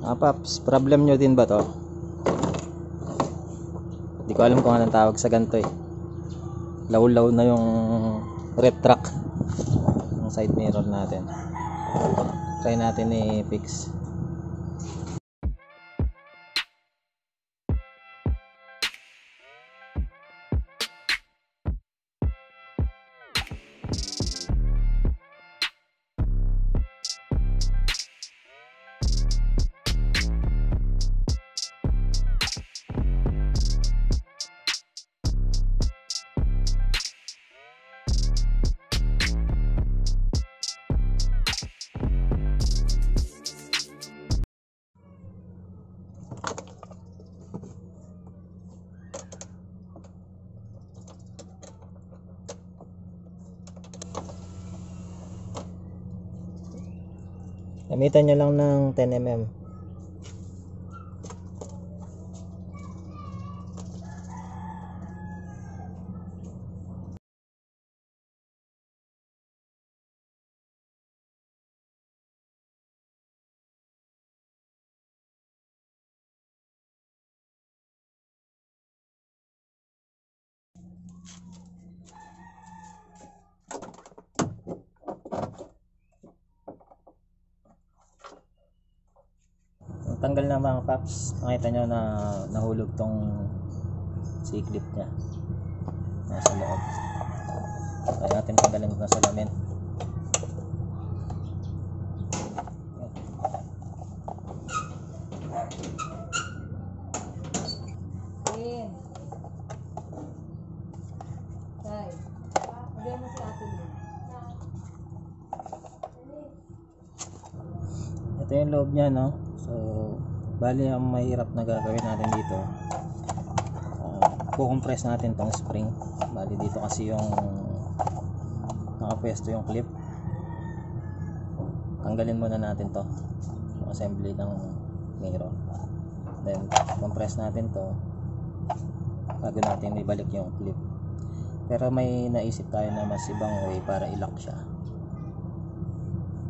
Ah, Paps, problem nyo din ba to? Hindi ko alam kung anong tawag sa ganito eh. Law-law na yung rep track ng side mirror natin. Try natin i-fix. Gamitan nyo lang ng 10mm. Ang tanggal na mga paps, makita nyo na nahulog tong C-clip niya. Nasa loob. Kaya natin tanggalin mo sa yun. Ito yung loob niya, no? So, bali ang mahirap na gagawin natin dito. Uh, kukompress natin tong spring. Bali dito kasi yung nakapwesto yung clip. Tanggalin muna natin to. Yung assembly ng mirror. Then, compress natin to bago natin ibalik yung clip. Pero may naisip tayo na mas ibang way para i-lock siya.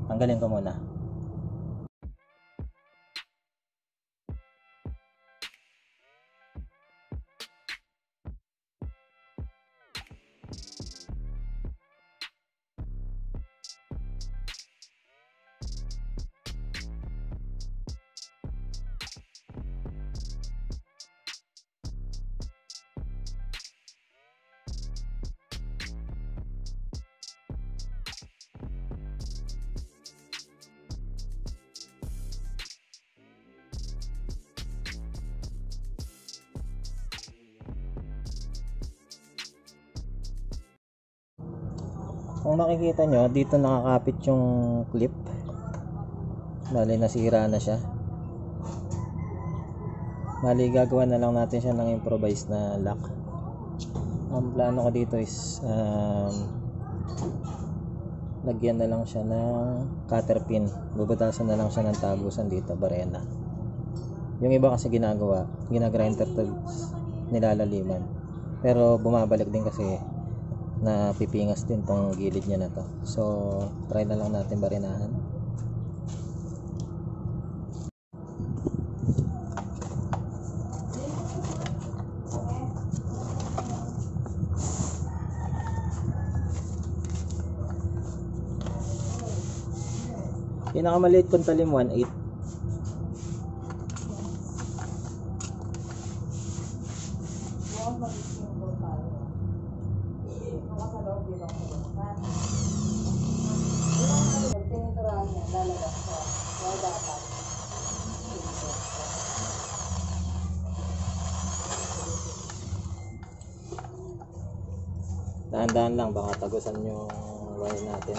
Tanggalin ko muna. Kung makikita nyo, dito nakakapit yung clip. Bali, nasira na siya. Bali, gagawa na lang natin siya ng improvised na lock. Ang plano ko dito is um, lagyan na lang siya ng cutter pin. Bubutasan na lang siya ng tagusan dito, barena. Yung iba kasi ginagawa, ginagrinder to nilalaliman. Pero bumabalik din kasi na pipingas din tong gilid niya na to. So, try na lang natin barinahan. Pinakamaliit kong talim 1.8. Huwag mag-ising ko tayo. Baka sa loob yun ang kulusan. Yung mga nalulog, tiniturahan niya, lalabas ko. Huwag dapat. Dahan-dahan lang, baka tagusan yung wire natin.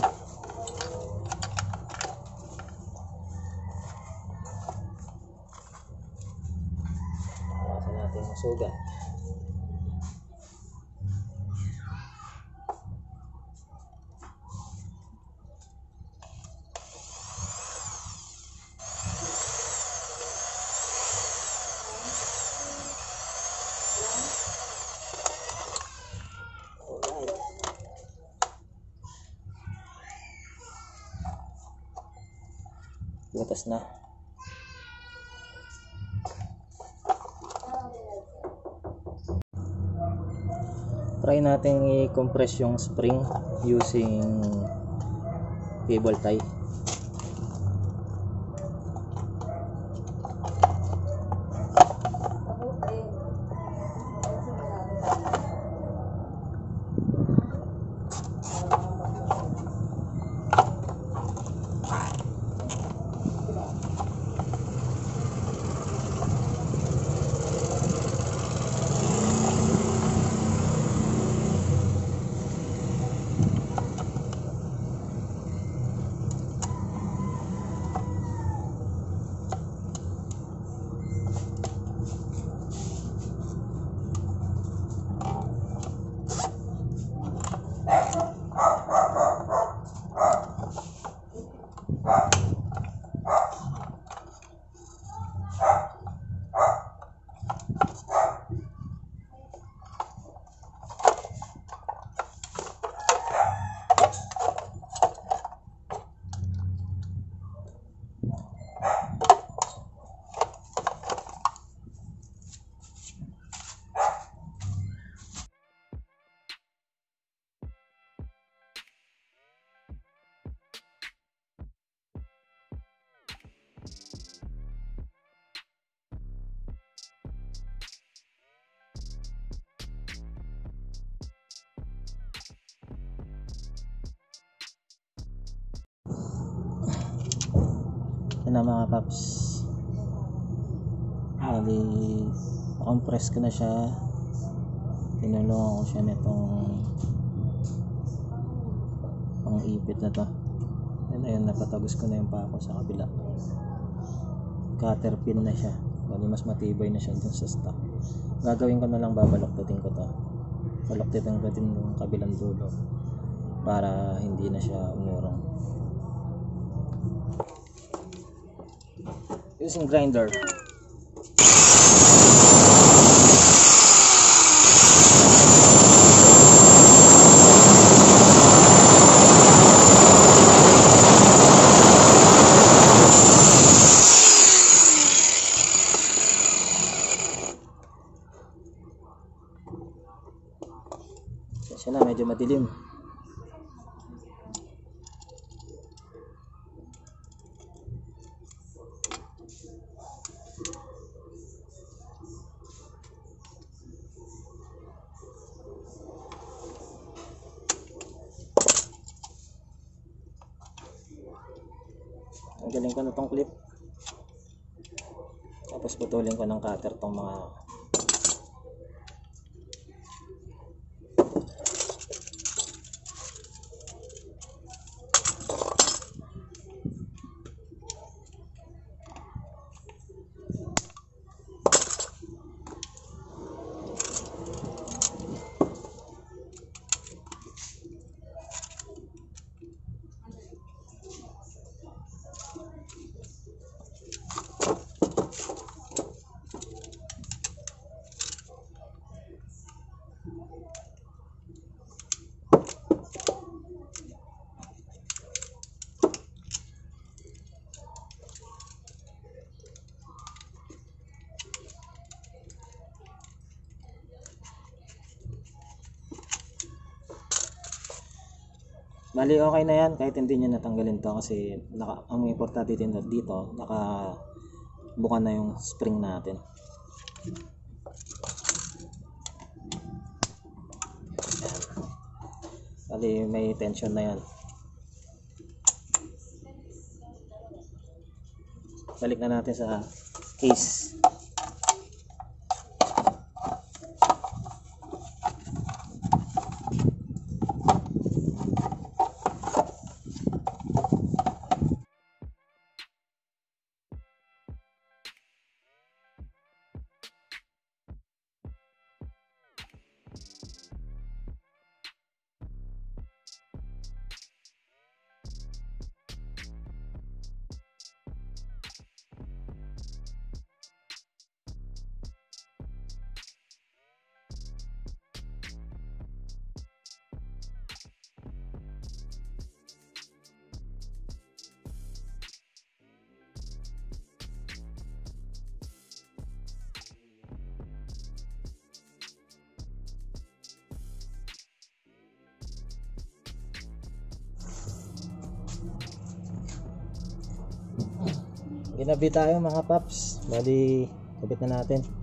Bawasan natin yung sugat. butas na. Try natin i-compress yung spring using cable tie. Na mga paps. Bali, compress ko na siya. Tinulungan ko siya nitong pang ipit na to. Yan ayun, napatagos ko na yung pako sa kabila. Cutter pin na siya. Bali, mas matibay na siya dun sa stock. Gagawin ko na lang babaloktutin ko to. Baloktutin ko din yung kabilang dulo para hindi na siya umurong. Using grinder. Kasi na, medyo madilim. Tanggalin ko na tong clip. Tapos putulin ko ng cutter tong mga Bali, okay na yan kahit hindi nyo natanggalin to kasi naka, ang importante din dito, naka buka na yung spring natin. Yan. Bali, may tension na yan. Balik na natin sa case. Ginabi tayo mga paps. Bali, kapit na natin.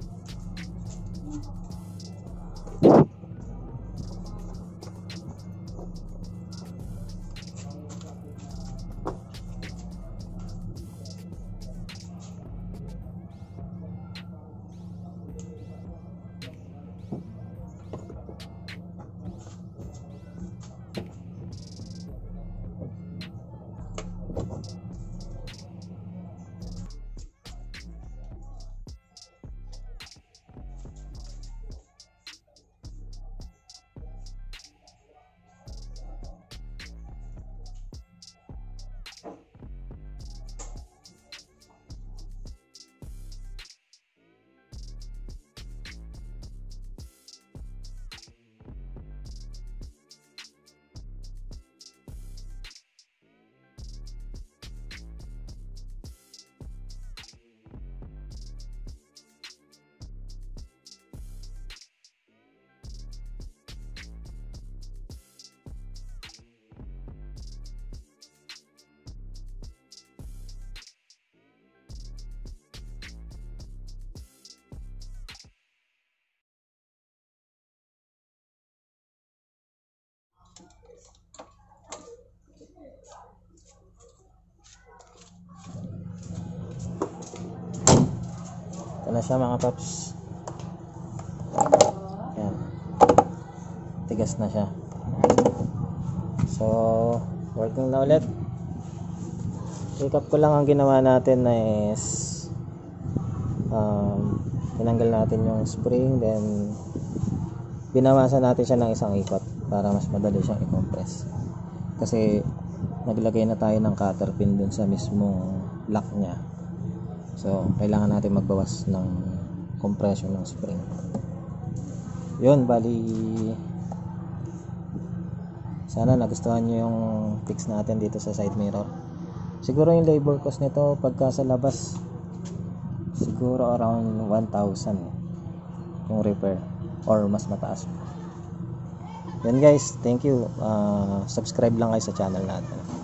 Ito na siya mga paps. Yan. Tigas na siya. So, working na ulit. Recap ko lang ang ginawa natin na is um, tinanggal natin yung spring then binawasan natin siya ng isang ikot para mas madali siyang i-compress. Kasi naglagay na tayo ng cutter pin dun sa mismong lock niya. So, kailangan natin magbawas ng compression ng spring. Yun, bali sana nagustuhan nyo yung fix natin dito sa side mirror. Siguro yung labor cost nito pagka sa labas siguro around 1,000 yung repair or mas mataas. Yan guys, thank you. Ah, subscribe lang kayo sa channel natin.